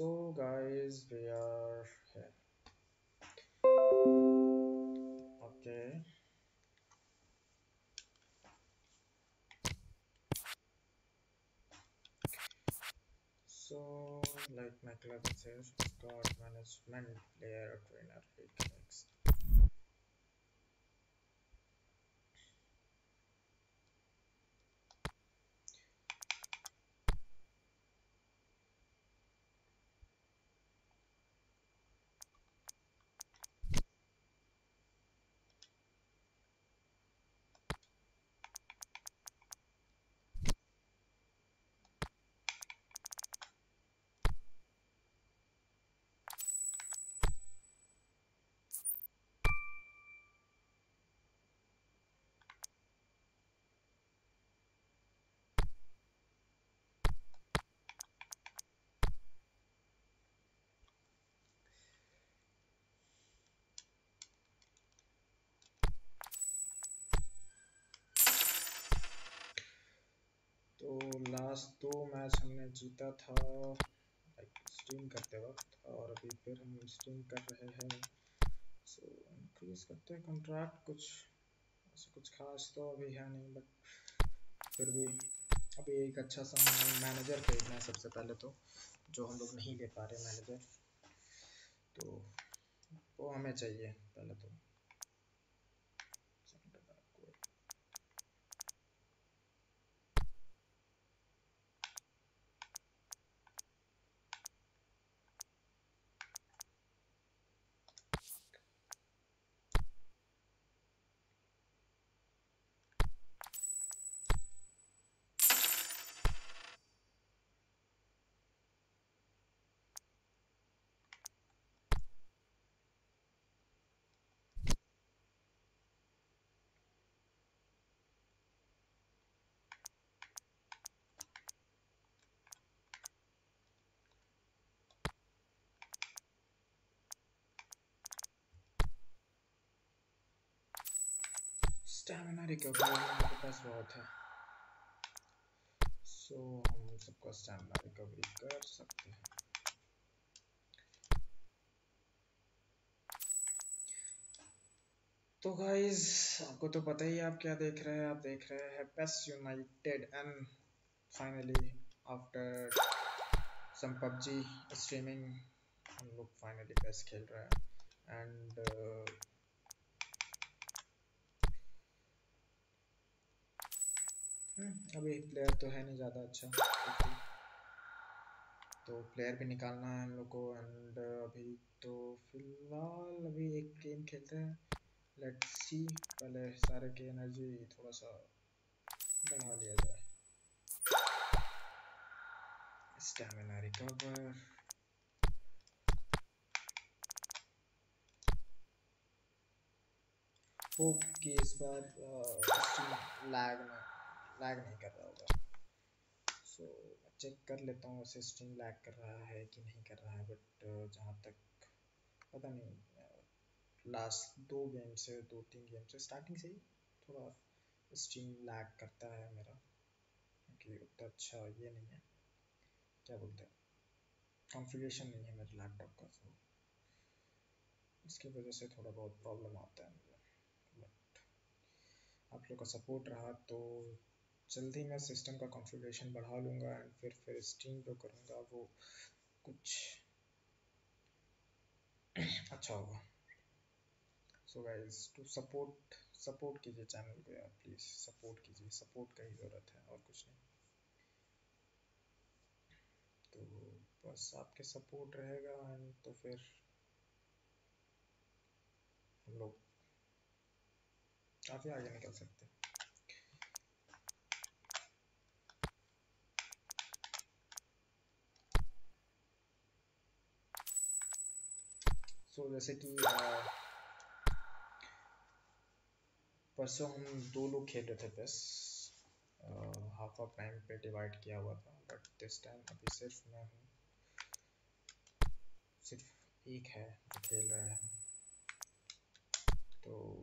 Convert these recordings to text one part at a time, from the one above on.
So guys, we are here. Okay. So, like my club says, squad management player trainer next. तो last दो match हमने जीता था stream करते वक्त और अभी फिर हम स्ट्रीम कर रहे हैं। सो इंक्रीज करते हैं कॉन्ट्रैक्ट कुछ, ऐसा कुछ खास तो अभी है नहीं बट फिर भी अभी एक अच्छा सा मैनेजर खरीदना है सबसे पहले तो जो हम लोग नहीं ले पा रहे मैनेजर तो वो हमें चाहिए पहले तो। स्टैमिना रिकवरी हमारे पास बहुत है। सो so, हम सबका स्टैमिना रिकवरी कर सकते हैं। तो गाइस आपको तो पता ही आप क्या देख रहे हैं? आप देख रहे हैं Pace United and finally after some PUBG streaming हम लोग फाइनली पेस खेल रहे हैं। एंड uh, हम्म, अभी प्लेयर तो है नहीं ज़्यादा अच्छा। तो प्लेयर भी निकालना है हम लोग को एंड अभी तो फ़िलहाल अभी एक गेम खेलते हैं। लेट्स सी पहले सारे की एनर्जी थोड़ा सा बढ़ा लिया जाए। स्टेमिना रिकवर होप कि इस बार लैग में लैग नहीं कर रहा होगा। सो so, चेक कर लेता हूँ वैसे स्ट्रीम लैग कर रहा है कि नहीं कर रहा है बट uh, जहाँ तक पता नहीं लास्ट uh, दो गेम से दो तीन गेम से स्टार्टिंग से ही थोड़ा स्ट्रीम लैग करता है मेरा क्योंकि उतना अच्छा ये नहीं है। क्या बोलते हैं? कॉन्फ़िगरेशन नहीं है मेरे लैपटॉप का सो इसकी वजह से थोड़ा बहुत प्रॉब्लम आता है मुझे। बट आप लोग का सपोर्ट रहा तो जल्दी मैं सिस्टम का कॉन्फ़िगरेशन बढ़ा लूँगा एंड फिर फिर स्ट्रीम जो करूँगा वो कुछ अच्छा होगा। So guys to support support कीजिए चैनल को यार प्लीज़ सपोर्ट कीजिए। सपोर्ट का ही ज़रूरत है, और कुछ नहीं। तो बस आपके सपोर्ट रहेगा एंड तो फिर हम लोग काफ़ी आगे निकल सकते हैं। सो जैसे कि परसों हम दो लोग खेल रहे थे बस हाफ़ ऑफ़ टाइम पे डिवाइड किया हुआ था बट दिस टाइम अभी सिर्फ़ मैं हूँ। सिर्फ़ एक है जो खेल रहे हैं। तो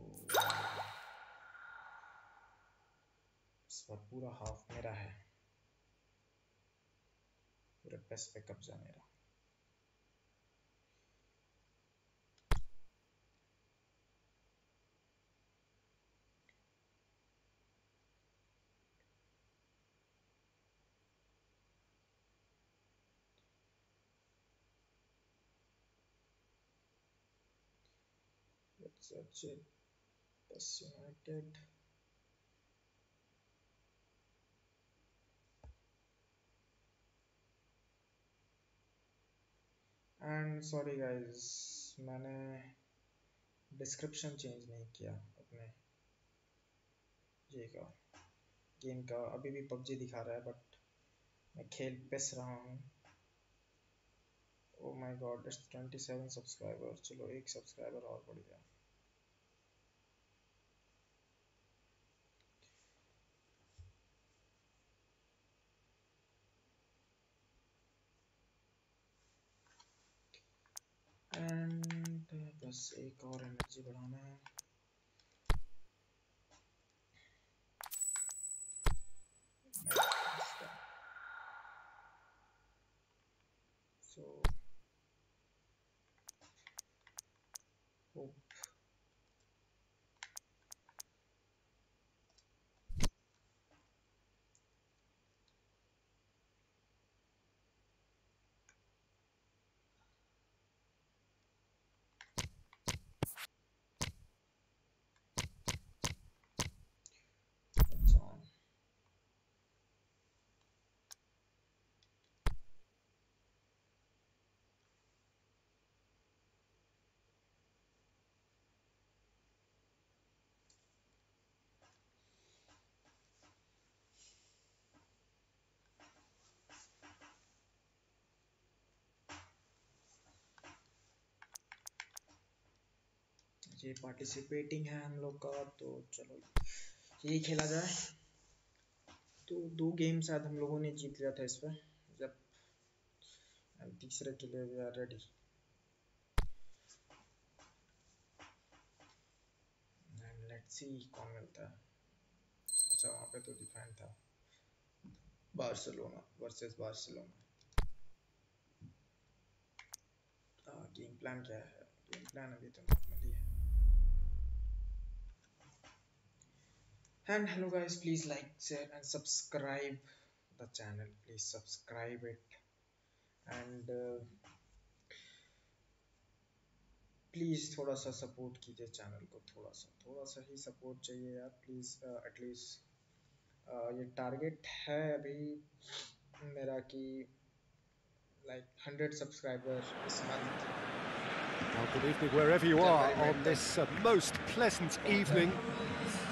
इस पूरा हाफ़ मेरा है। पूरे पेस पे कब्जा मेरा। Search it. Bus. And sorry मैंने डिस्क्रिप्शन चेंज नहीं किया अपने ये का गेम का अभी भी पबजी दिखा रहा है बट मैं खेल पिस रहा हूँ oh my god it's 27 subscriber चलो एक सब्सक्राइबर और बढ़ गया एंड एक और एनर्जी बढ़ाना है। ये पार्टिसिपेटिंग है हम लोग का तो चलो यही खेला जाए। तो दो गेम शायद हम लोगों ने जीत लिया था इस पर जब तीसरे के लिए we are ready let's see कौन मिलता है। अच्छा वहाँ पे तो डिफाइन था। Barcelona versus Barcelona. Game plan क्या है? गेम प्लान अभी तो and hello guys please like share and subscribe the channel please subscribe it and uh, please थोड़ा सा सपोर्ट कीजिए चैनल को थोड़ा सा थोड़ा सा ही सपोर्ट चाहिए यार प्लीज़ एटलीस्ट uh, uh, ये टारगेट है अभी मेरा कि like 100 subscribers this month. Well, good evening wherever you are on this uh, most pleasant evening.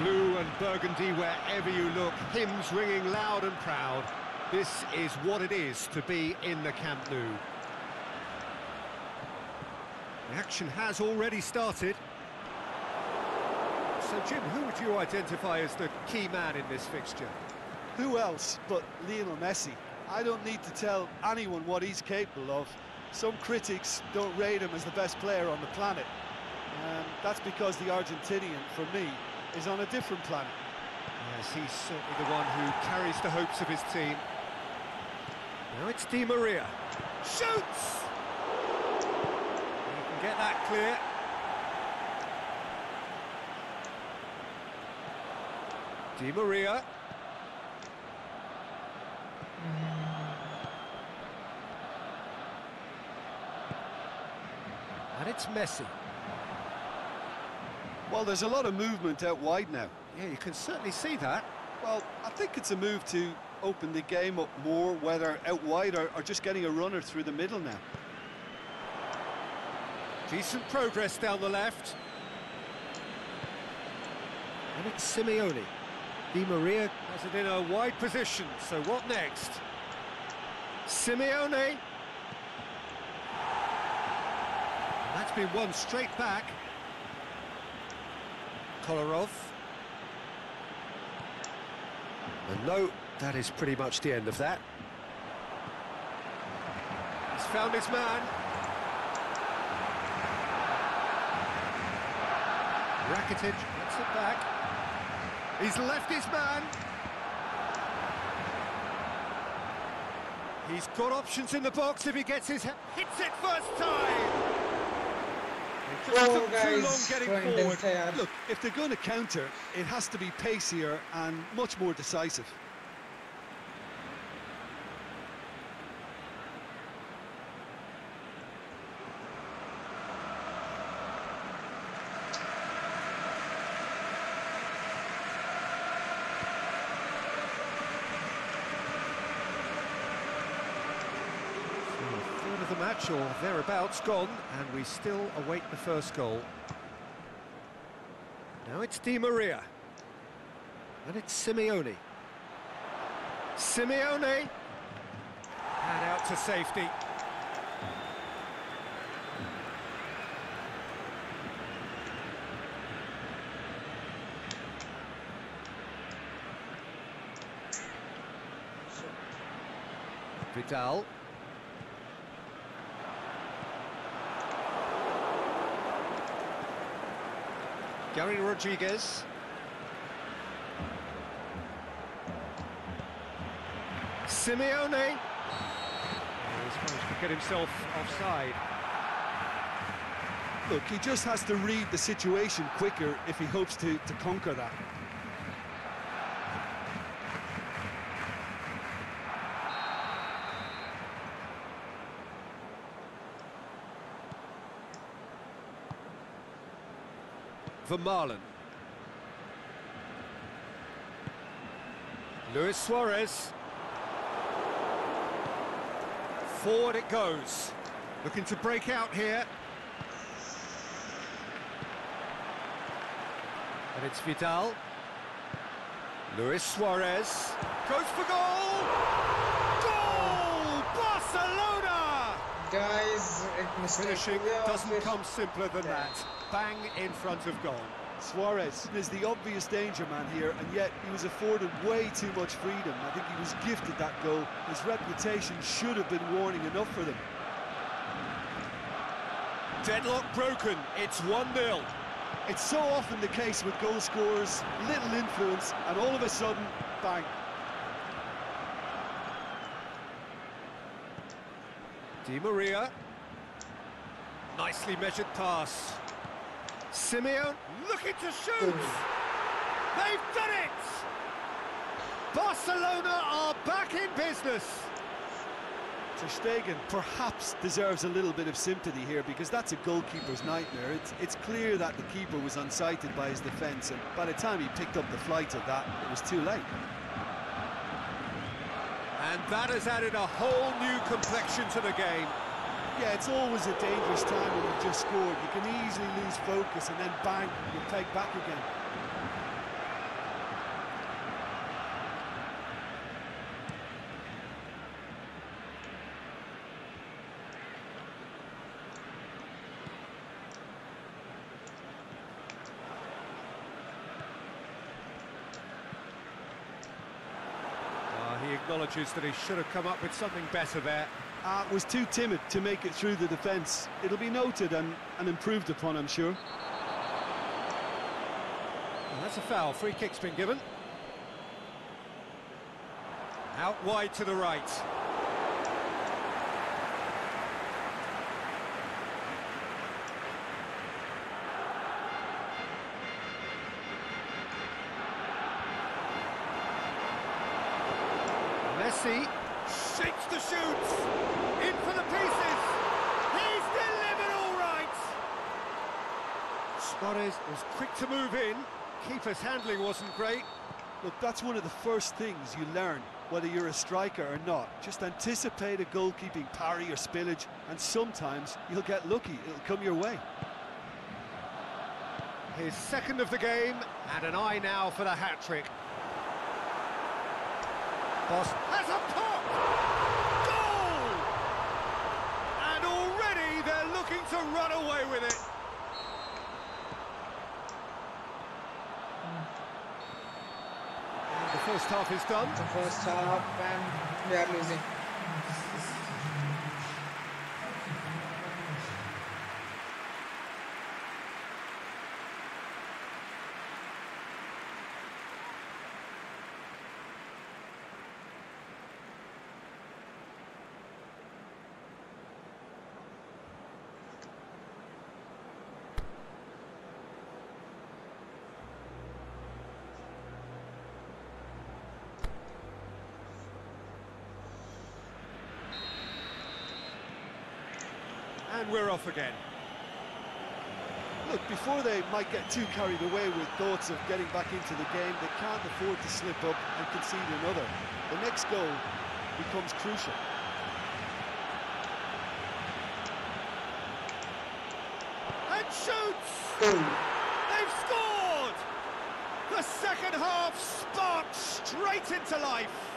Blue and burgundy wherever you look, hymns ringing loud and proud. This is what it is to be in the Camp Nou. The action has already started. So, Jim, who would you identify as the key man in this fixture? Who else but Lionel Messi? I don't need to tell anyone what he's capable of. Some critics don't rate him as the best player on the planet. Um, that's because the Argentinian, for me, is on a different planet. Yes, he's certainly the one who carries the hopes of his team. Now it's Di Maria. Shoots! He can get that clear. Di Maria. And it's Messi. Well, there's a lot of movement out wide now. Yeah, you can certainly see that. Well, I think it's a move to open the game up more, whether out wide or, or just getting a runner through the middle now. Decent progress down the left. And it's Simeone. Di Maria has it in a wide position, so what next? Simeone. That's been one straight back. Kolarov. And no, that is pretty much the end of that. He's found his man. Rakitic gets it back. He's left his man. He's got options in the box if he gets his... Hits it first time! Oh, too long getting forward. Look, if they're going to counter, it has to be pacier and much more decisive. Match or thereabouts gone, and we still await the first goal. Now it's Di Maria. And it's Simeone. Simeone! And out to safety. Vidal. Gary Rodriguez. Simeone. He's managed to get himself offside. Look, he just has to read the situation quicker if he hopes to, to conquer that. Vermaelen. Luis Suarez. Forward it goes. Looking to break out here. And it's Vidal. Luis Suarez. Goes for! Goal! Barcelona! Guys, एक mistake. Finishing doesn't come simpler than that. Bang in front of goal. Suarez is the obvious danger man here, and yet he was afforded way too much freedom. I think he was gifted that goal. His reputation should have been warning enough for them. Deadlock broken. It's 1-0. It's so often the case with goal scorers, little influence, and all of a sudden, bang. Di Maria Nicely measured pass. Simeone looking to shoot. They've done it! Barcelona are back in business. Ter Stegen perhaps deserves a little bit of sympathy here because that's a goalkeeper's nightmare. It's, it's clear that the keeper was unsighted by his defence, and by the time he picked up the flight of that, it was too late. And that has added a whole new complexion to the game. Yeah, it's always a dangerous time when you've just scored. You can easily lose focus and then bang, you take back again. Ah, he acknowledges that he should have come up with something better there. Uh, was too timid to make it through the defence. It'll be noted and, and improved upon, I'm sure. And that's a foul. Free kick's been given. Out wide to the right. Messi shakes the shoots. In for the pieces. He's delivered all right. Suarez was quick to move in. Keeper's handling wasn't great. Look, that's one of the first things you learn, whether you're a striker or not. Just anticipate a goalkeeping parry or spillage, and sometimes you'll get lucky. It'll come your way. His second of the game, and an eye now for the hat-trick. Boss has a pop! Goal! And already they're looking to run away with it. And the first half is done. The first half and we are losing. And we're off again. Look, before they might get too carried away with thoughts of getting back into the game, they can't afford to slip up and concede another. The next goal becomes crucial. And shoots! They've scored! The second half sparked straight into life.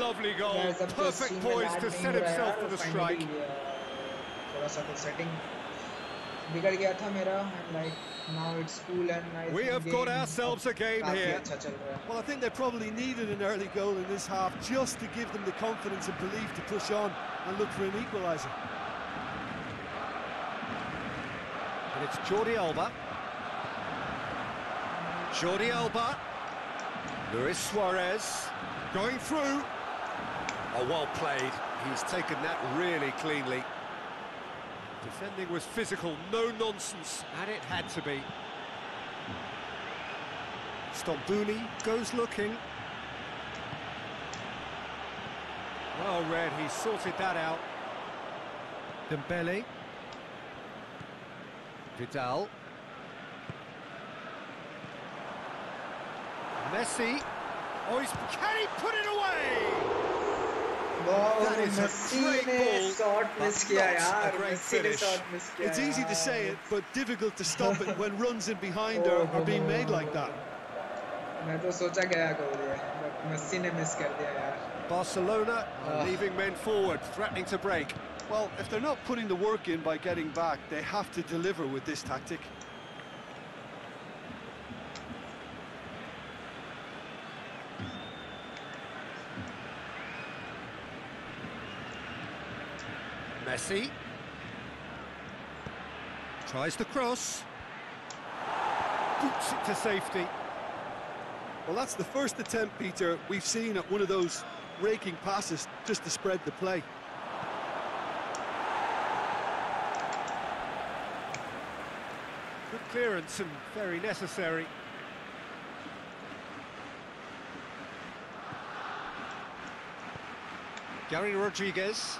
Lovely goal, Guys, अब तो perfect stream में poise lag to नहीं set हो रहा himself यार, for the finally, strike. uh, थोड़ा सा तो सेटिंग बिगड़ गया था मेरा and like now it's cool and I We think have got game ourselves a game काफी here. अच्छा चल रहा है Well, I think they probably needed an early goal in this half just to give them the confidence and belief to push on and look for an equaliser. And it's Jordi Alba. Jordi Alba. Luis Suarez. Going through. Oh, well played. He's taken that really cleanly. Defending was physical, no nonsense, and it had to be. Stambouli goes looking. Well read, he sorted that out. Dembele. Vidal. Messi. Oh, he's, can he put it away? It's easy to say it, but difficult to stop it when runs in behind are, are being made like that. मैं तो सोचा गया गोल ये but Messi ने miss कर दिया यार Barcelona are Ah. leaving men forward, threatening to break. Well, if they're not putting the work in by getting back, they have to deliver with this tactic. Messi. Tries the cross. Boots it to safety. Well, that's the first attempt, Peter, we've seen at one of those raking passes just to spread the play. Good clearance and very necessary. Gary Rodriguez.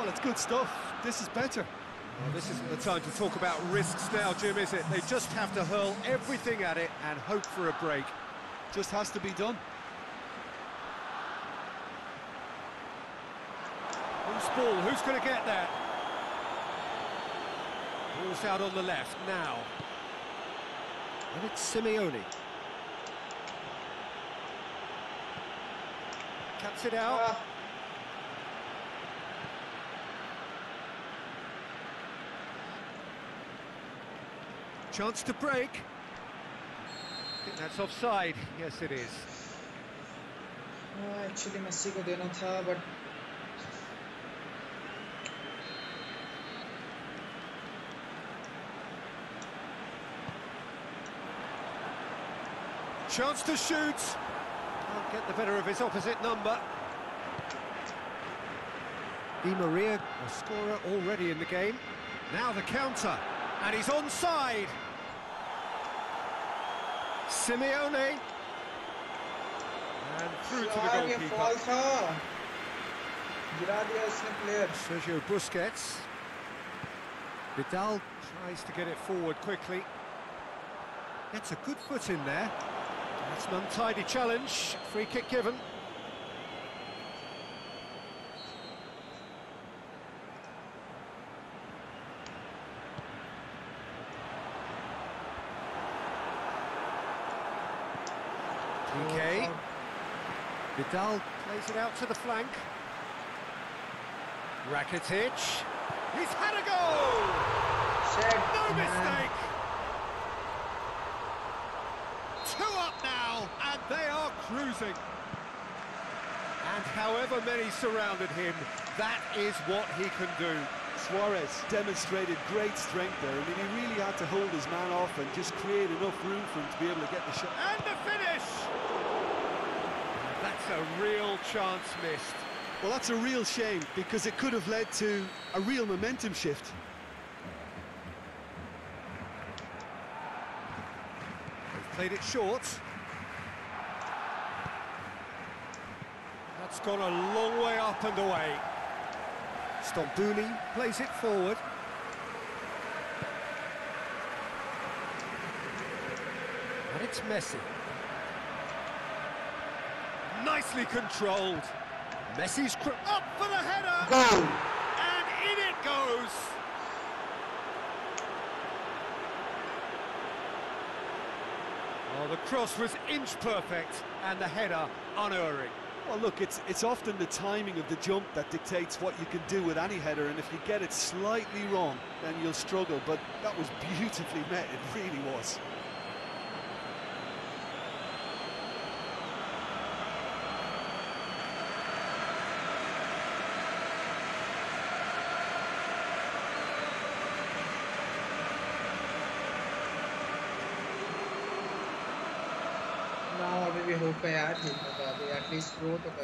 Well, it's good stuff. This is better. Well, this isn't the time to talk about risks now, Jim, is it? They just have to hurl everything at it and hope for a break. Just has to be done. Who's ball? Who's going to get there? Ball's out on the left now. And it's Simeone. Cuts it out. Ah, Chance to break. I think that's offside. Yes, it is. Actually Messi को देना था but Chance to shoot. Can't get the better of his opposite number. Di Maria, a scorer already in the game. Now the counter, and he's onside. Simeone. And through to the goalkeeper. Sergio Busquets. Vidal tries to get it forward quickly. Gets a good foot in there. That's an untidy challenge. Free kick given. Vidal plays it out to the flank. Rakitic. He's had a goal! Shit, No man. mistake! Two up now, and they are cruising. And however many surrounded him, that is what he can do. Suarez demonstrated great strength there. I mean, he really had to hold his man off and just create enough room for him to be able to get the shot. And the finish! A real chance missed. Well, that's a real shame because it could have led to a real momentum shift. They've played it short. That's gone a long way up and away. Stambouli plays it forward. And it's Messi. Nicely controlled. Messi's up for the header. Goal! And in it goes. Oh, the cross was inch perfect and the header unerring. Well, look, it's it's often the timing of the jump that dictates what you can do with any header, and if you get it slightly wrong, then you'll struggle. But that was beautifully met, it really was.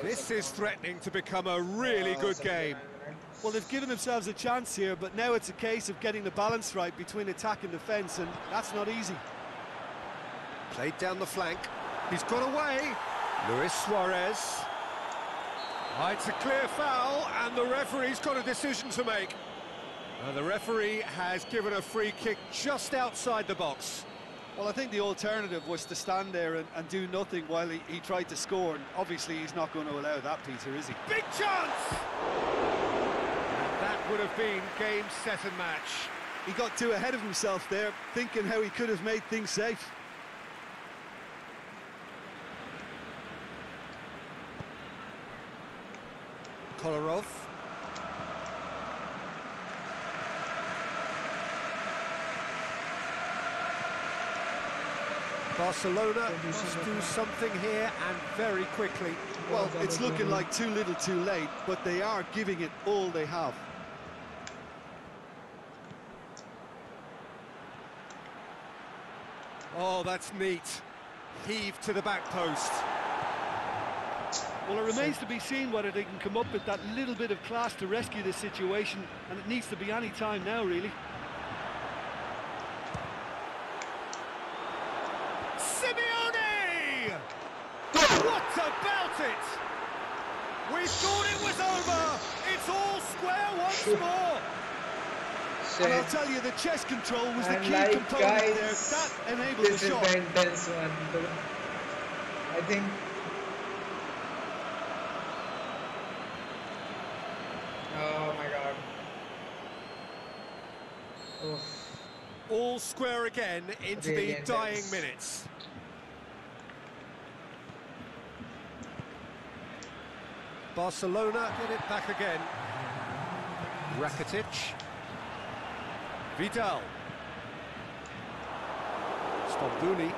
This is threatening to become a really good game. Well, they've given themselves a chance here, but now it's a case of getting the balance right between attack and defence, and that's not easy. Played down the flank. He's got away. Luis Suarez. Oh, it's a clear foul, and the referee's got a decision to make. Uh, the referee has given a free kick just outside the box. Well, I think the alternative was to stand there and, and do nothing while he, he tried to score, and obviously he's not going to allow that, Peter, is he? Big chance! And that would have been game, set and match. He got too ahead of himself there, thinking how he could have made things safe. Kolarov. Barcelona must do something here and very quickly. Well, it's looking like too little too late, but they are giving it all they have. Oh, that's neat. Heave to the back post. Well, it remains to be seen whether they can come up with that little bit of class to rescue this situation, and it needs to be any time now, really. Simeone! What about it? We thought it was over. It's all square once more. And I'll tell you, the chest control was the key like, component there. That enabled This the is shot. the intense one. I think. Oh my god. Oof. All square again into Really the dying minutes. Barcelona get it back again. Rakitic. Vidal. Stambouli.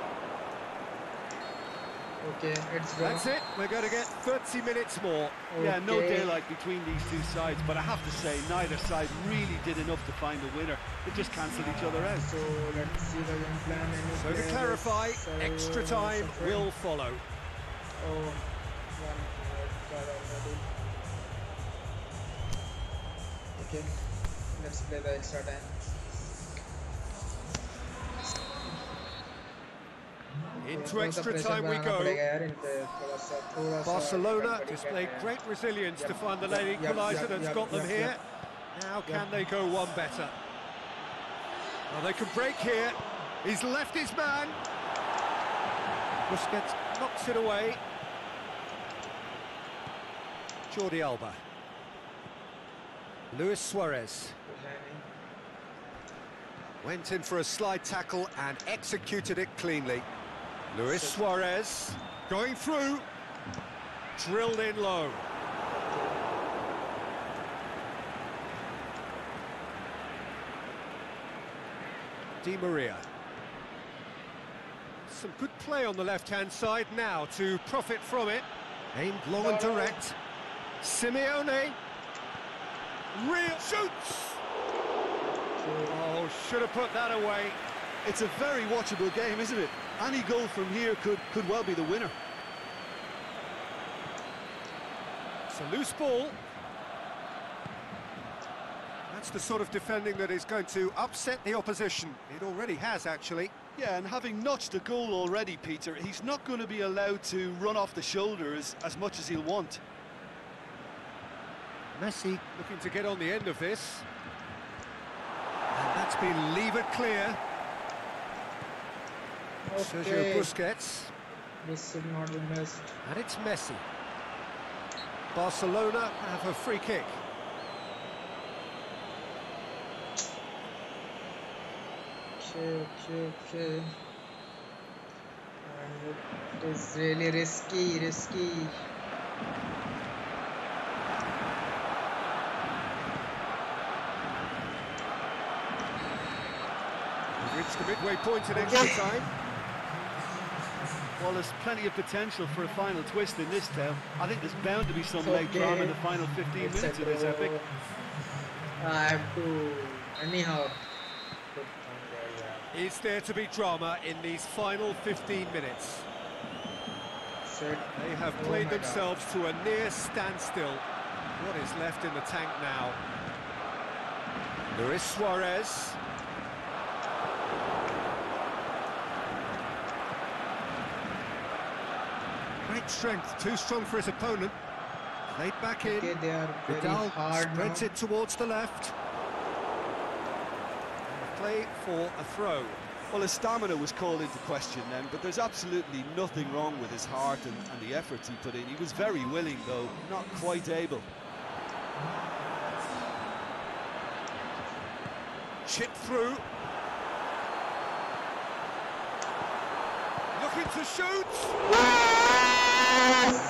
Okay, it's. That's it. We're going to get 30 minutes more. Yeah, no Okay. daylight between these two sides, but I have to say, neither side really did enough to find a winner. They just cancelled each other out. So let's see the game plan. So to clarify, extra time will follow. Oh, Okay, let's play the extra time. Into extra time we go. Barcelona display great resilience to find the late equaliser and got them here. Now can they go one better? Well, they can break here. He's left his man. Busquets knocks it away. Jordi Alba. Luis Suarez. Went in for a slide tackle and executed it cleanly. Luis Suarez going through. Drilled in low. Di Maria. Some good play on the left-hand side now to profit from it. Aimed long and direct. Simeone Real shoots. Oh, should have put that away. It's a very watchable game, isn't it? Any goal from here could, could well be the winner. It's a loose ball. That's the sort of defending that is going to upset the opposition. It already has, actually. Yeah, and having notched a goal already, Peter, he's not going to be allowed to run off the shoulder as, as much as he'll want. Messi looking to get on the end of this. And that's been levered clear. Sergio Busquets. This should not be missed. And it's Messi. Barcelona have a free kick. Okay, okay, okay. And it is really risky, risky. The midway point in extra time. Well, there's plenty of potential for a final twist in this tale. I think there's bound to be some It's late drama in the final 15 It's minutes of this epic. I have to anyhow. Is there to be drama in these final 15 minutes? They have Oh played God. themselves to a near standstill. What is left in the tank now? Luis Suarez. Great strength, too strong for his opponent. Played back in. Okay, they are very Vidal hard spreads now. it towards the left. Play for a throw. Well, his stamina was called into question then, but there's absolutely nothing wrong with his heart and, and the efforts he put in. He was very willing, though, not quite able. Chip through. Looking to shoot.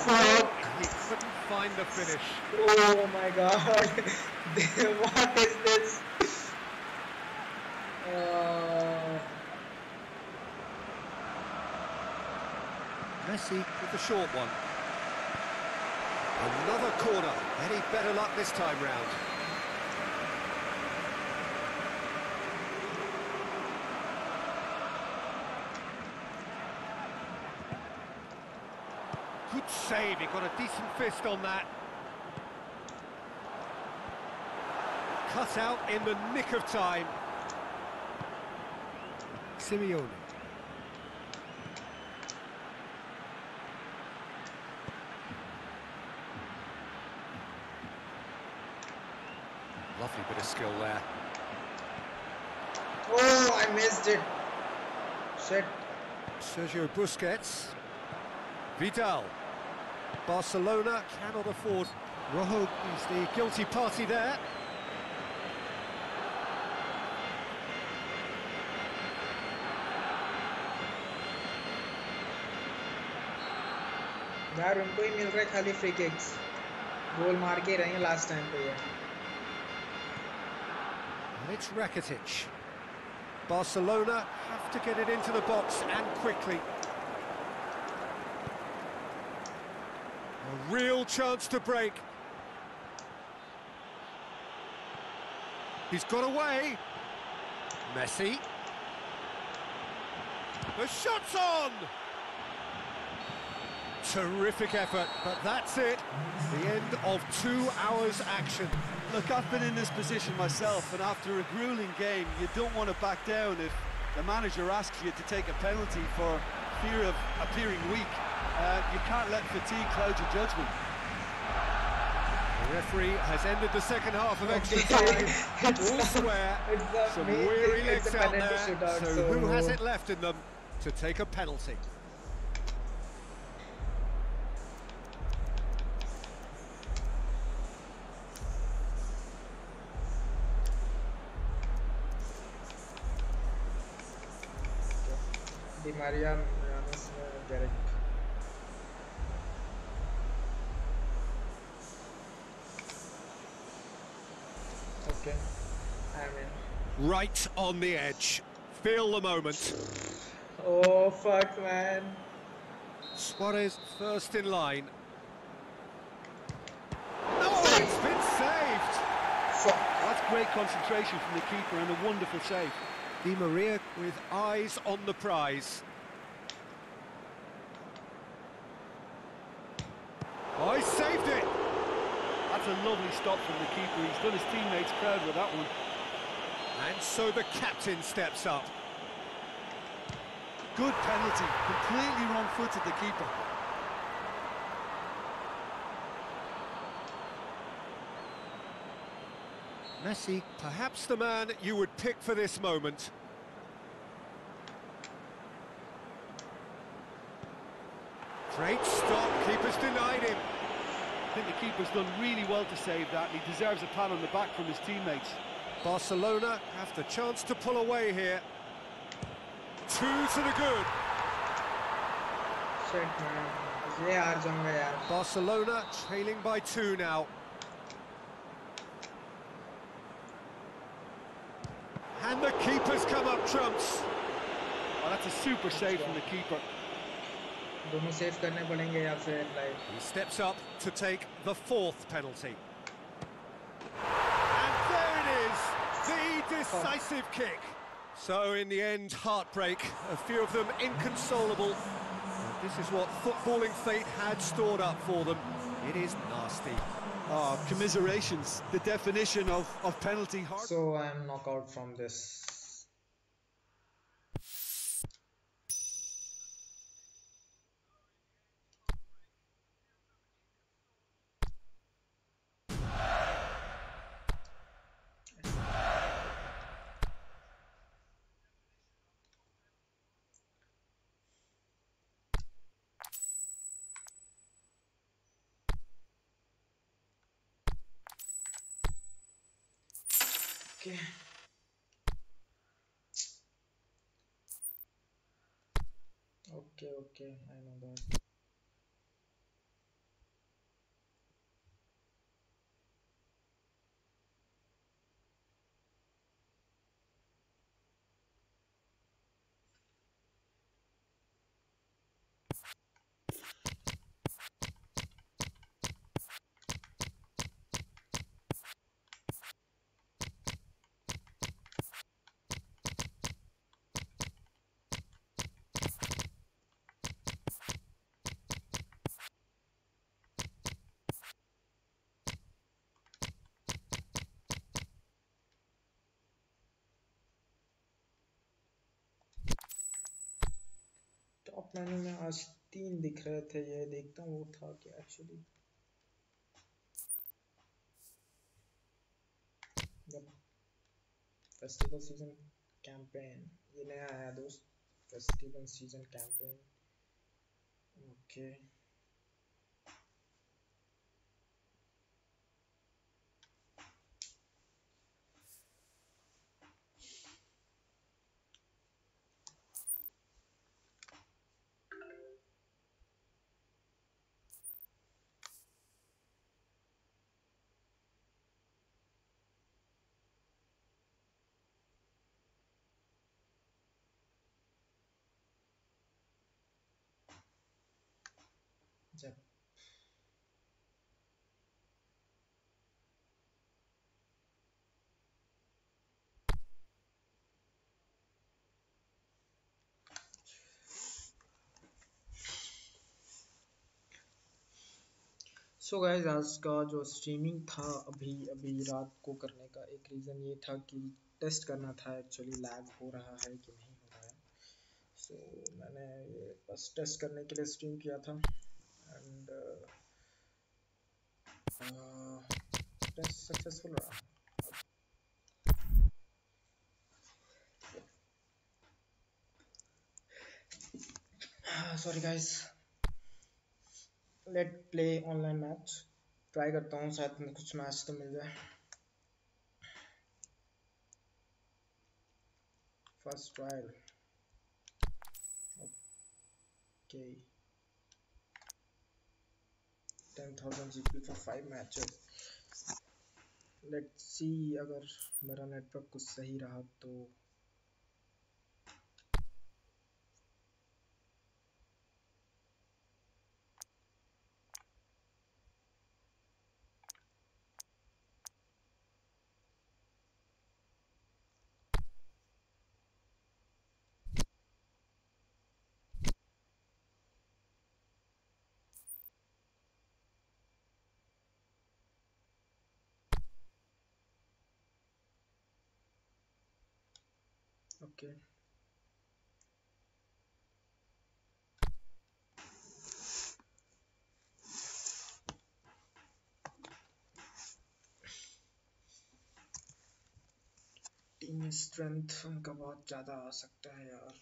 Fuck. He couldn't find the finish. Oh my god. what is this? Uh, Messi with the short one. Another corner. Any better luck this time round? Good save. He got a decent fist on that. Cut out in the nick of time. Simeone. Lovely bit of skill there. oh, I missed it. Shit. Sergio Busquets. Vidal. Barcelona cannot afford. Rojo is the guilty party there. यार उनको ही मिल रहा है खाली free kicks गोल मार के रहे हैं last time पे ये And it's Rakitic. Barcelona have to get it into the box and quickly. A real chance to break. He's got away. Messi. The shot's on! Terrific effort, but that's it. The end of two hours action. Look, I've been in this position myself, and after a grueling game, you don't want to back down if the manager asks you to take a penalty for fear of appearing weak. Uh, you can't let fatigue cloud your judgment. The referee has ended the second half of extra time. All the- square. Some weary legs out there. shootout, So so- who has it left in them to take a penalty? Di Maria Ramos uh, Derek okay I'm in Right on the edge. Feel the moment. oh fuck man Suarez first in line. Oh, it's been saved. fuck That's great concentration from the keeper and a wonderful save. Di Maria with eyes on the prize. Oh, he saved it. That's a lovely stop from the keeper. He's done his teammates proud with that one. And so the captain steps up. Good penalty. Completely wrong-footed, the keeper. Messi, perhaps the man you would pick for this moment. Great stop, keeper's denied him. I think the keeper's done really well to save that, and he deserves a pat on the back from his teammates. Barcelona have the chance to pull away here. Two to the good. Barcelona trailing by two now. And the keeper's come up trumps. Oh, that's a super save from the keeper. He steps up to take the fourth penalty. The decisive kick. So in the end, heartbreak, a few of them inconsolable. And this is what footballing fate had stored up for them. It is nasty. Oh, commiserations, the definition of, of penalty heart. So I'm knockout from this. Okay. Okay, okay, I know that. Top menu में आज तीन दिख रहे थे, ये देखता हूँ वो था क्या एक्चुअली फेस्टिवल सीज़न कैंपेन ये नया आया दोस्त फेस्टिवल सीज़न कैंपेन ओके जब सो so गाइस आज का जो स्ट्रीमिंग था अभी अभी रात को करने का एक रीज़न ये था कि टेस्ट करना था एक्चुअली लैग हो रहा है कि नहीं हो रहा है। सो so, मैंने ये बस टेस्ट करने के लिए स्ट्रीम किया था। एंड टेस्ट सक्सेसफुल रहा। Sorry guys let play online match try करता हूँ, शायद में कुछ मैच तो मिल जाए। First trial okay ten thousand G P for five matches let's see अगर मेरा नेटवर्क कुछ सही रहा तो। Okay. टीम स्ट्रेंथ उनका बहुत ज़्यादा आ सकता है यार।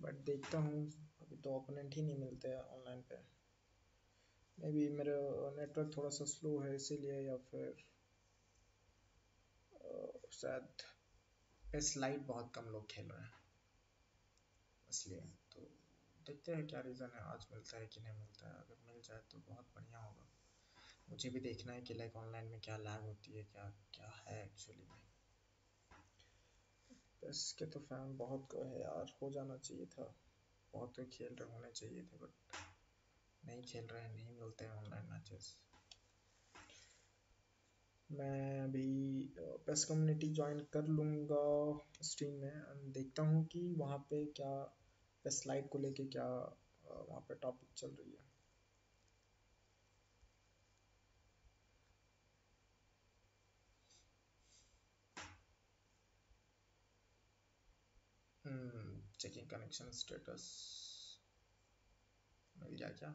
बट देखता हूँ, अभी तो ओपोनेंट ही नहीं मिलते हैं ऑनलाइन पे। मे बी मेरा नेटवर्क थोड़ा सा स्लो है इसीलिए या फिर शायद इस लाइट बहुत कम लोग खेल रहे हैं, इसलिए तो देखते हैं क्या रीज़न है, आज मिलता है कि नहीं मिलता है, अगर मिल जाए तो बहुत बढ़िया होगा। मुझे भी देखना है कि लाइक ऑनलाइन में क्या लैग होती है, क्या क्या है एक्चुअली में बस के तो फ़ैन बहुत को है यार, हो जाना चाहिए था। बहुत तो खेल रहे होने चाहिए थे बट नहीं खेल रहे हैं, नहीं मिलते हैं ऑनलाइन मैचेस मैं अभी पेस कम्युनिटी ज्वाइन कर लूँगा स्ट्रीम में एंड देखता हूँ कि वहाँ पे क्या पेस लाइट को लेके क्या वहाँ पे टॉपिक चल रही है। चेकिंग कनेक्शन स्टेटस मिल गया क्या?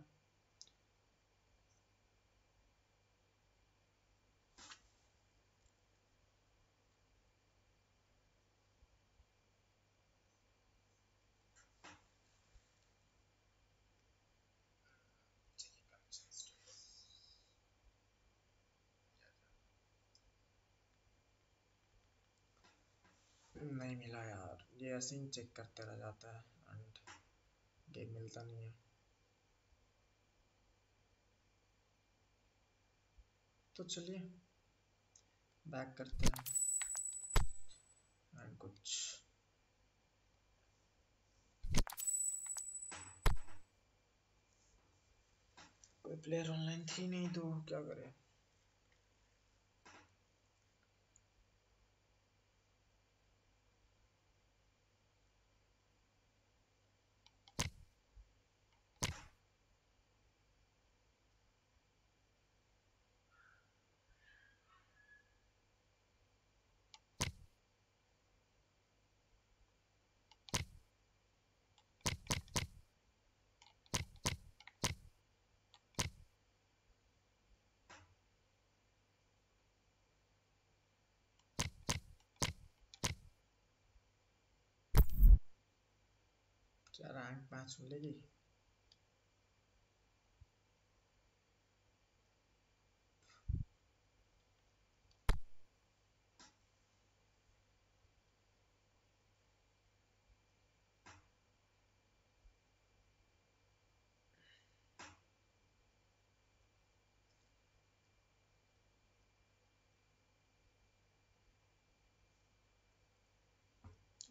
नहीं मिला यार। ये ऐसे ही चेक करते रह जाता है एंड गेम मिलता नहीं है। तो चलिए बैक करते हैं। एंड कुछ। कोई प्लेयर ऑनलाइन थी नहीं तो क्या करें? क्या रैंक मैच मिलेगी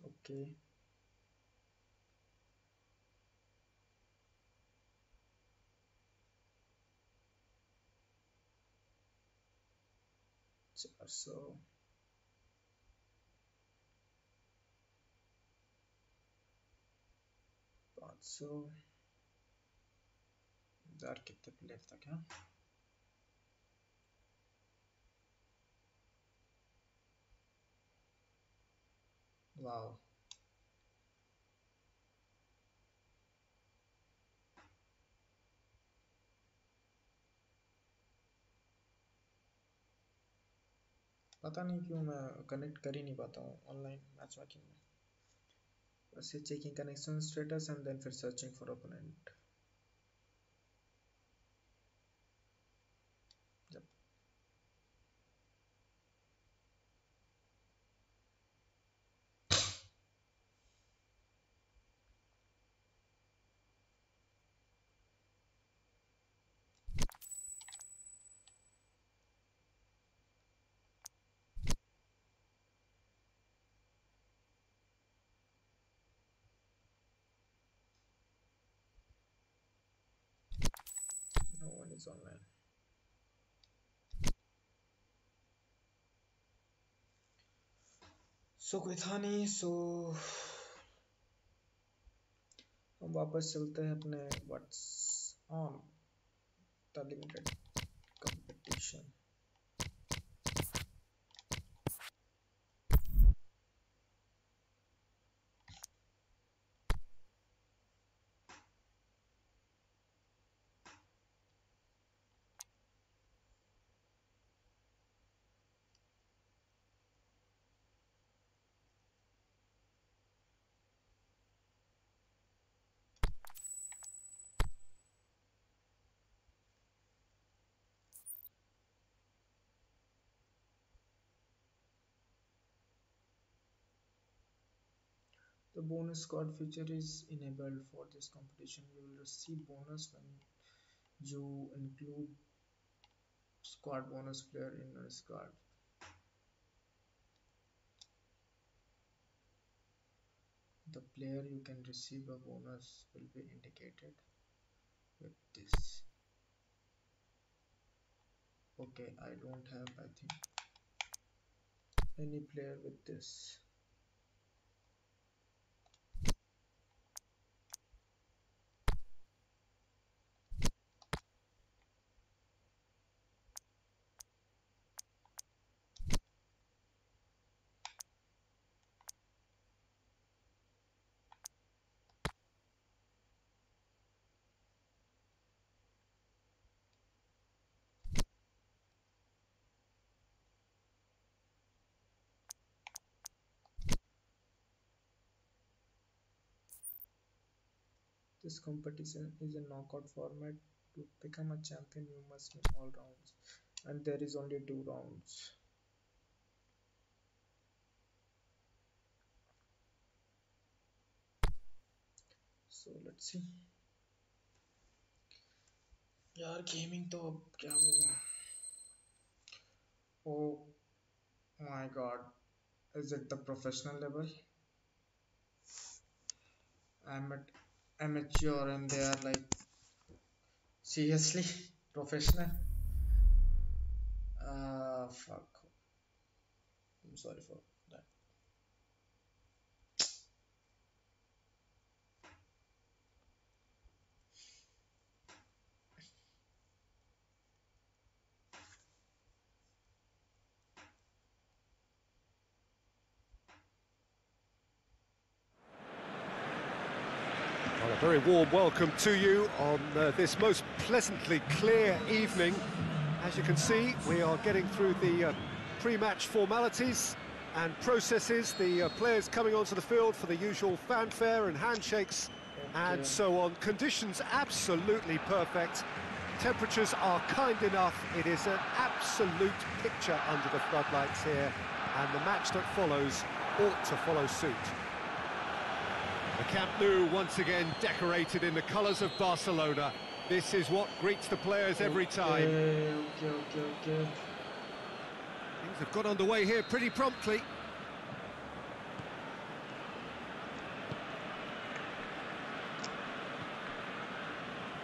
okay. se passou. Passou. Dar que te plefta cá. Uau. पता नहीं क्यों मैं कनेक्ट कर ही नहीं पाता हूँ ऑनलाइन मैच मैकिंग में। बस ये checking connection status and then फिर searching for opponent is online so so, कोई था नहीं सो so, हम वापस चलते हैं अपने what's on the limited competition the bonus squad feature is enabled for this competition. You will receive bonus when you include squad bonus player in your squad the player you can receive a bonus will be indicated with this. Okay I don't have I think any player with this This competition is a knockout format. To become a champion, you must win all rounds, and there is only two rounds. So let's see. यार gaming तो अब क्या बोलूं oh my god is it the professional level i'm at amateur and they are like seriously professional. Uh fuck. I'm sorry for that Well, a very warm welcome to you on uh, this most pleasantly clear evening. As you can see, we are getting through the uh, pre-match formalities and processes. The uh, players coming onto the field for the usual fanfare and handshakes and so on. Conditions absolutely perfect. Temperatures are kind enough. It is an absolute picture under the floodlights here. And the match that follows ought to follow suit. The Camp Nou once again decorated in the colours of Barcelona. This is what greets the players every time. Things have got underway here pretty promptly.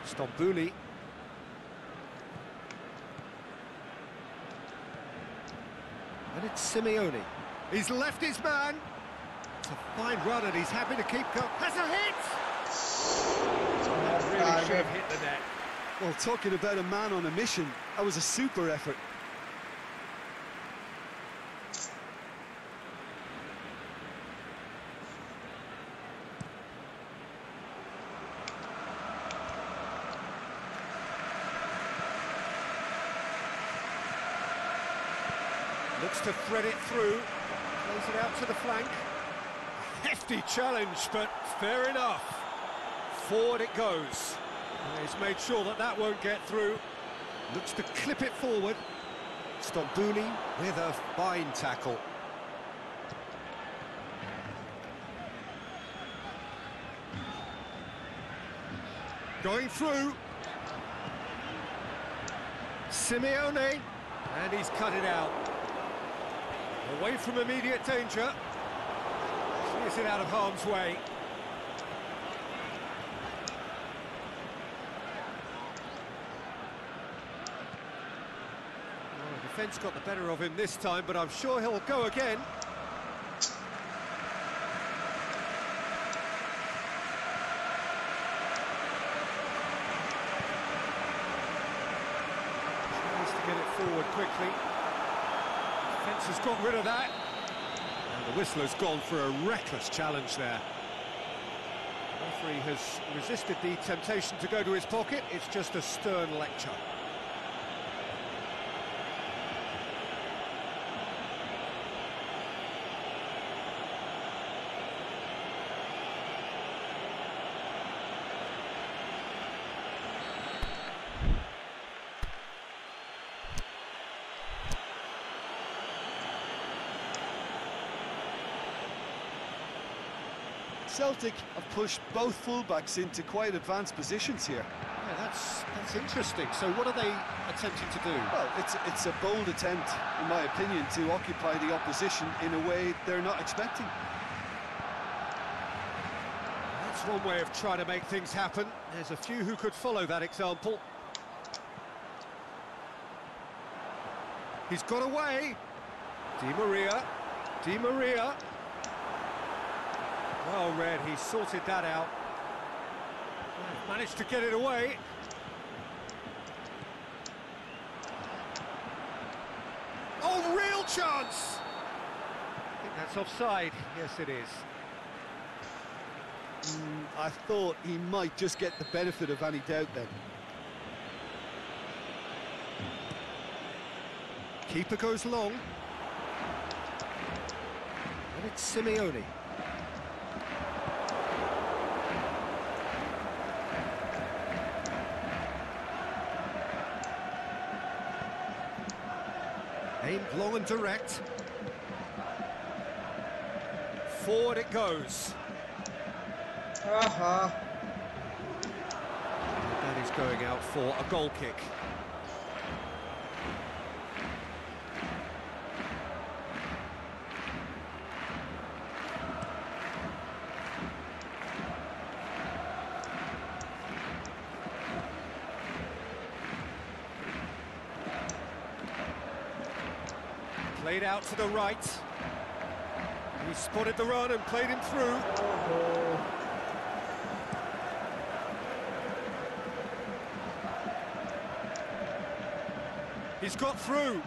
Stambouli. And it's Simeone. He's left his man. It's a fine run and he's happy to keep going. Has a hit! Really should have hit the net. Well, talking about a man on a mission, that was a super effort. Looks to thread it through. Plays it out to the flank. Hefty challenge, but fair enough. Forward it goes. And He's made sure that that won't get through. Looks to clip it forward. Stambouli with a fine tackle. Going through. Simeone. And he's cut it out. Away from immediate danger. Clears it out of harm's way. Well, defence got the better of him this time, but I'm sure he'll go again. Tries to get it forward quickly. Defence has got rid of that. Whistler's gone for a reckless challenge there. The referee has resisted the temptation to go to his pocket. It's just a stern lecture. Celtic have pushed both fullbacks into quite advanced positions here. Yeah, that's that's interesting. So what are they attempting to do? Well, it's it's a bold attempt, in my opinion, to occupy the opposition in a way they're not expecting. That's one way of trying to make things happen. There's a few who could follow that example. He's got away. Di Maria. Di Maria. Well read, he sorted that out. Managed to get it away. Oh, real chance! I think that's offside. Yes, it is. Mm, I thought he might just get the benefit of any doubt then. Keeper goes long. And it's Simeone. Aimed long and direct. Forward it goes. Uh-huh. Aha. That is going out for a goal kick. Played out to the right. He spotted the run and played him through. Oh. He's got through.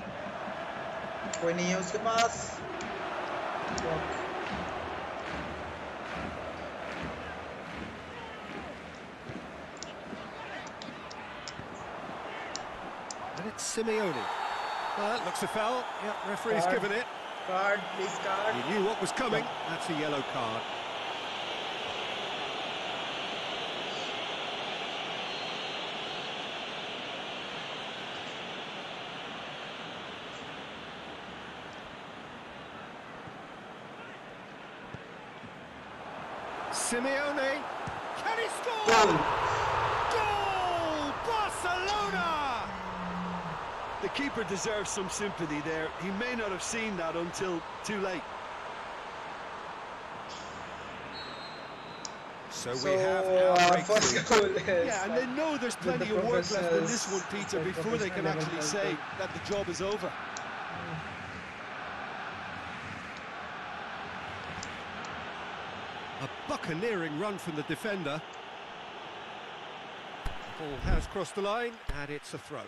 कोई नहीं है उसके पास Block. And it's Simeone. Well, that looks a foul. Yep, referee's Card. given it. Card, please card. He knew what was coming. That's a yellow card. Simeone. Can he score? Goal. Goal! Barcelona! The keeper deserves some sympathy there. He may not have seen that until too late. So, So, we have uh, our first goal Yeah, and they know there's with the plenty of work left in this one, Peter, the before they can actually say that the job is over. A buccaneering run from the defender. Ball has crossed the line, and it's a throw.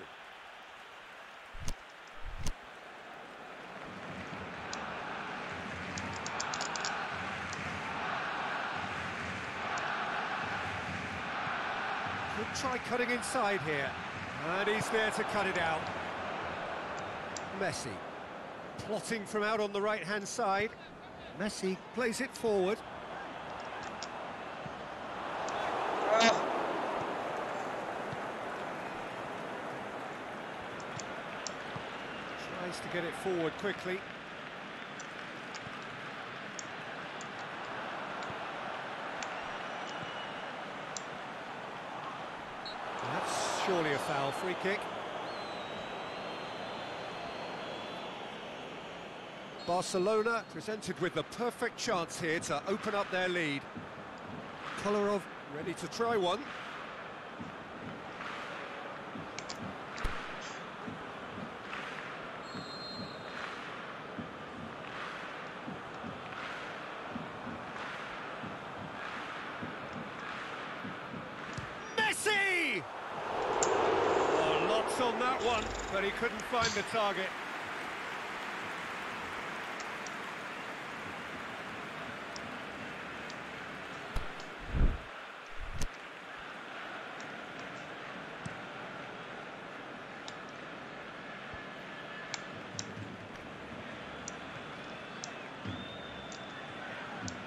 Could try cutting inside here. And he's there to cut it out. Messi. Plotting from out on the right-hand side. Messi plays it forward. Ah, Tries to get it forward quickly. That's surely a foul free kick. Barcelona presented with the perfect chance here to open up their lead. Kolarov ready to try one. Messi! Oh, lots on that one, but he couldn't find the target.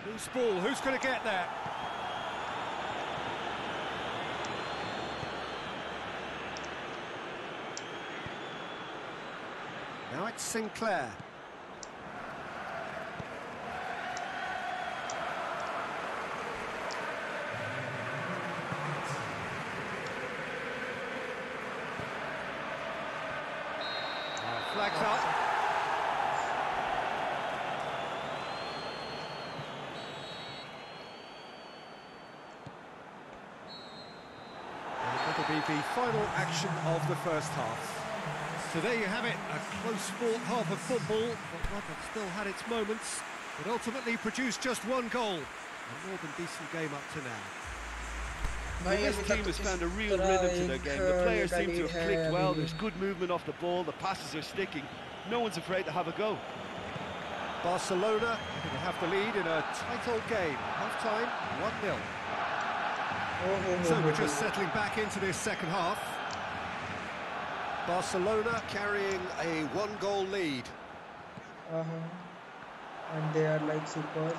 Loose ball, who's going to get there? Sinclair. Flags up. That'll be the final action of the first half. So there you have it, a close fought half of football, but one that still had its moments, but ultimately produced just one goal. A more than decent game up to now. The West team has found a real rhythm to their game. The players seem to have clicked well. There's good movement off the ball. The passes are sticking. No one's afraid to have a go. Barcelona going to have the lead in a tight old game. Half-time, 1-0. So we're just settling back into this second half. Barcelona carrying a one-goal lead. Uh-huh. And they are like super.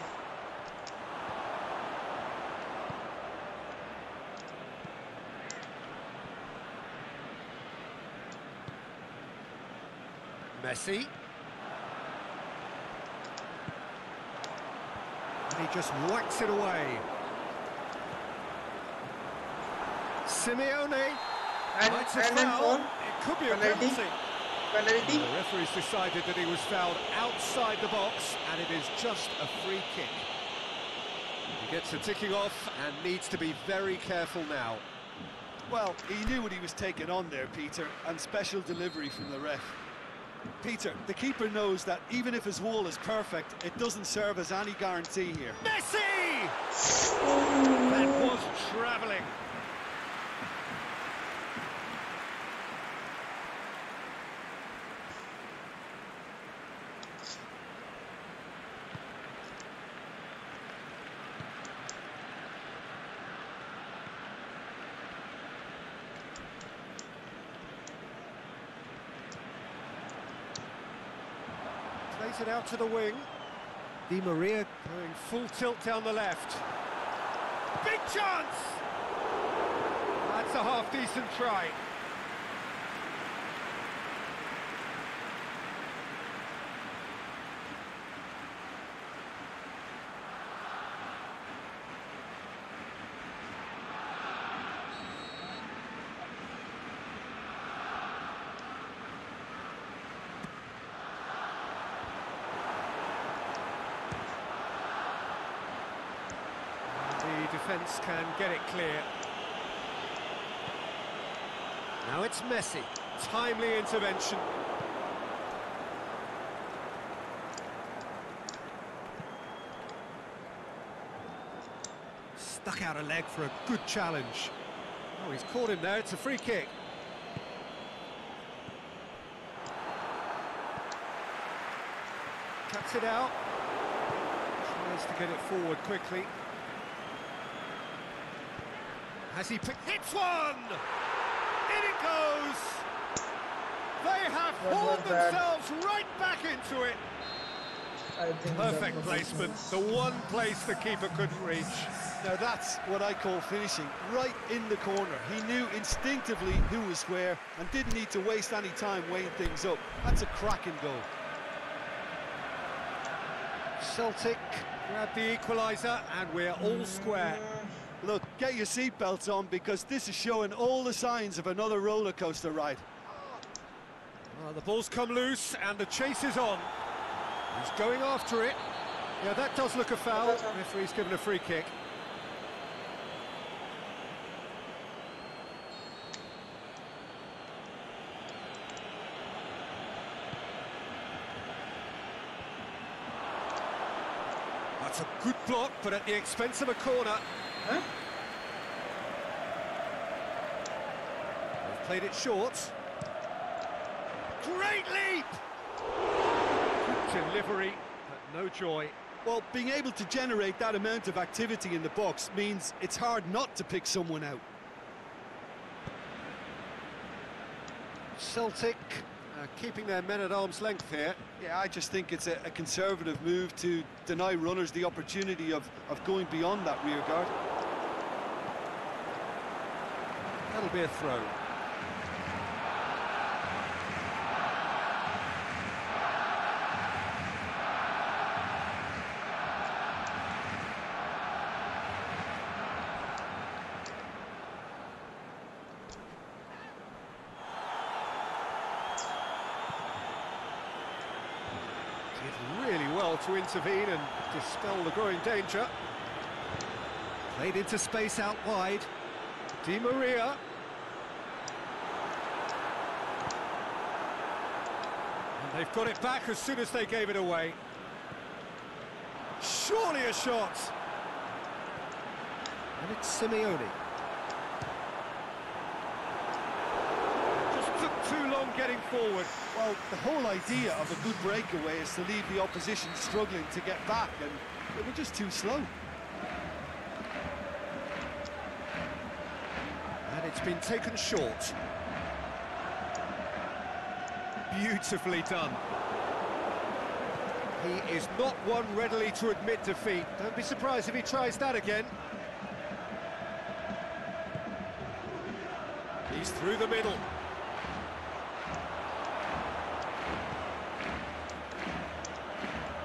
Messi. And he just whacks it away. Simeone. And, It's a and then foul. foul. It could be a Penalty. penalty. Penalty. The referee's decided that he was fouled outside the box, and it is just a free kick. He gets the ticking off and needs to be very careful now. Well, he knew what he was taking on there, Peter, and special delivery from the ref. Peter, the keeper knows that even if his wall is perfect, it doesn't serve as any guarantee here. Messi! Oh. That was travelling. It out to the wing. Di Maria going full tilt down the left. Big chance! That's a half-decent try. The defence can get it clear. Now it's Messi. Timely intervention. Stuck out a leg for a good challenge. Oh, he's caught him there. It's a free kick. Cuts it out. Tries to get it forward quickly. Has he picked... Hits one! In it goes! They have What was hauled that? themselves right back into it. I think that Perfect was placement. The one place the keeper couldn't reach. Now that's what I call finishing, right in the corner. He knew instinctively who was where and didn't need to waste any time weighing things up. That's a cracking goal. Celtic grab the equaliser and we're all square. Look, get your seatbelts on because this is showing all the signs of another roller coaster ride. Well, the ball's come loose and the chase is on. He's going after it. Yeah, that does look a foul. Referee's given a free kick. That's a good block, but at the expense of a corner. Huh? They've played it short. Great leap! Good delivery, but no joy. Well, being able to generate that amount of activity in the box means it's hard not to pick someone out. Celtic uh, keeping their men at arm's length here. Yeah, I just think it's a, a conservative move to deny runners the opportunity of, of going beyond that rear guard. That'll be a throw. Did really well to intervene and dispel the growing danger. Played into space out wide. Di Maria. And they've got it back as soon as they gave it away. Surely a shot. And it's Simeone. Just took too long getting forward. Well, the whole idea of a good breakaway is to leave the opposition struggling to get back, and they were just too slow. And it's been taken short. Beautifully done. He is not one readily to admit defeat. Don't be surprised if he tries that again. He's through the middle.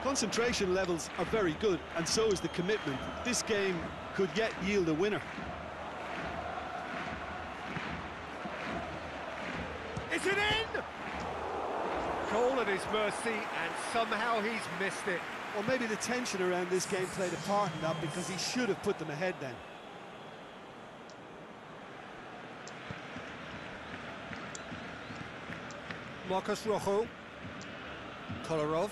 Concentration levels are very good, and so is the commitment. This game could yet yield a winner. Is it in? Goal at his mercy, and somehow he's missed it. Or maybe the tension around this game played a part in that because he should have put them ahead then. Marcus Rojo. Kolarov.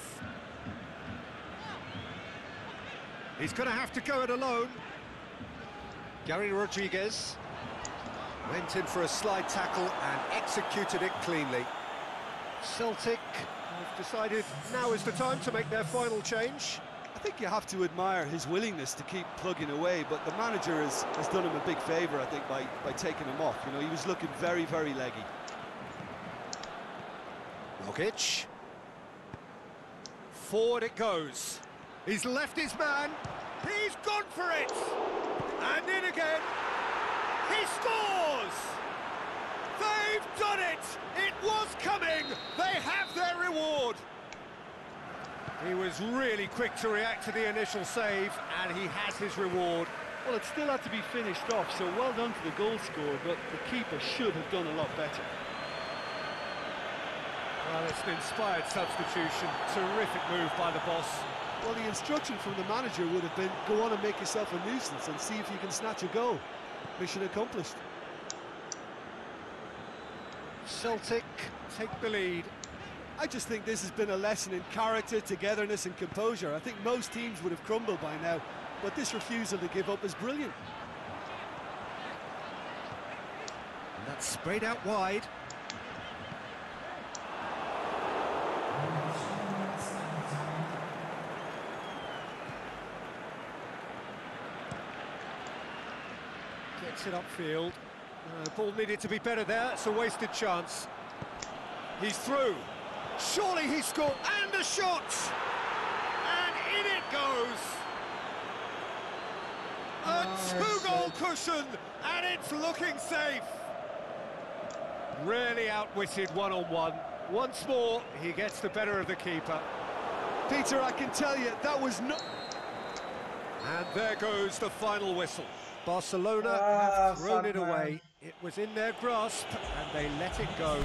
He's going to have to go it alone. Gary Rodriguez went in for a slide tackle and executed it cleanly. Celtic have decided now is the time to make their final change. I think you have to admire his willingness to keep plugging away, but the manager has, has done him a big favour, I think, by, by taking him off. You know, he was looking very, very leggy. Rogic. Forward it goes. He's left his man. He's gone for it. And in again. He scores! They've done it! It was coming! They have their reward! He was really quick to react to the initial save, and he has his reward. Well, it still had to be finished off, so well done to the goal scorer, but the keeper should have done a lot better. Well, it's an inspired substitution. Terrific move by the boss. Well, the instruction from the manager would have been, go on and make yourself a nuisance and see if you can snatch a goal. Mission accomplished. Celtic take the lead. I just think this has been a lesson in character, togetherness and composure. I think most teams would have crumbled by now, but this refusal to give up is brilliant. And that's sprayed out wide. Gets it upfield. Uh, ball needed to be better there. It's a wasted chance. He's through. Surely he scored. And a shot! And in it goes! A Nice two-goal cushion, and it's looking safe. Really outwitted one-on-one. Once more, he gets the better of the keeper. Peter, I can tell you, that was not... And there goes the final whistle. Barcelona Ah, have thrown fuck, it away. It was in their grasp, and they let it go.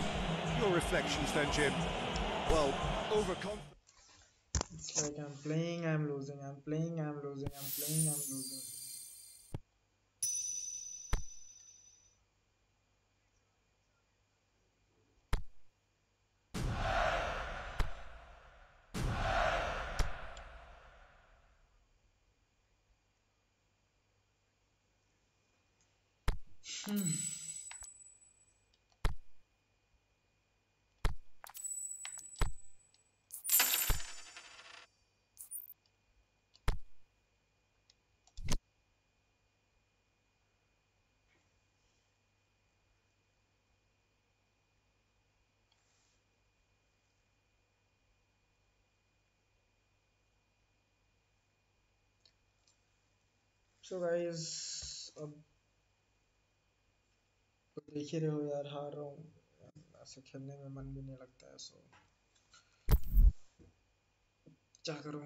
Your reflections then, Jim? Well, overconfident. It's like I'm playing, I'm losing, I'm playing, I'm losing, I'm playing, I'm losing. Hmm. So guys अब तो देख ही रहे हो यार हार रहा हूँ ऐसे खेलने में मन भी नहीं लगता है सो क्या करूँ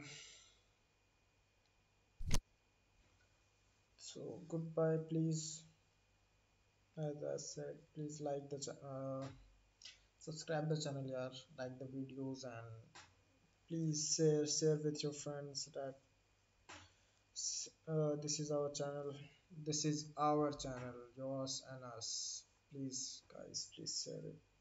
so goodbye please said please like the cha- uh, subscribe the channel यार like the videos and please share share with your friends that uh, this is our channel. This is our channel. Yours and us. Please guys please share it